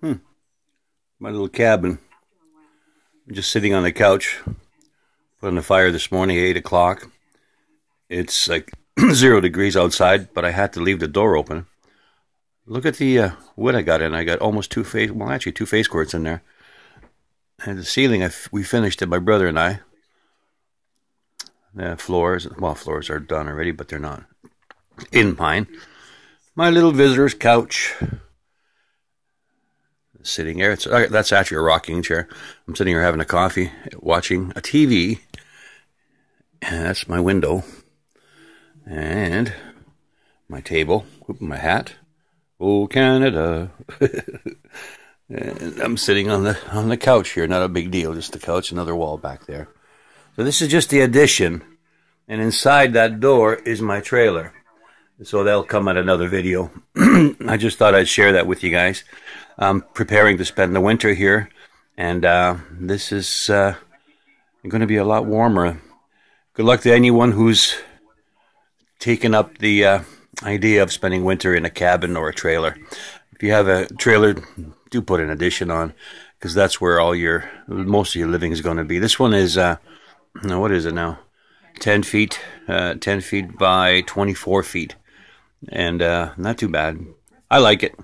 Hmm. My little cabin. I'm just sitting on the couch. Put on the fire this morning, 8 o'clock. It's like zero degrees outside, but I had to leave the door open. Look at the uh, wood I got in. I got almost two face, well, actually two face cords in there. And the ceiling, we finished it, my brother and I. The floors, well, floors are done already, but they're not in pine. My little visitor's couch sitting here. It's that's actually a rocking chair. I'm sitting here having a coffee, watching a TV, and that's my window, and my table, my hat. Oh, Canada. and I'm sitting on the on the couch here. Not a big deal, just the couch, another wall back there. So this is just the addition, and inside that door is my trailer. So that'll come at another video. I just thought I'd share that with you guys. I'm preparing to spend the winter here, and uh, this is uh, going to be a lot warmer. Good luck to anyone who's taken up the uh, idea of spending winter in a cabin or a trailer. If you have a trailer, do put an addition on, because that's where all your most of your living is going to be. This one is, uh, what is it now? 10 feet, uh, 10 feet by 24 feet and uh, not too bad. I like it.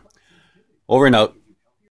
Over and out.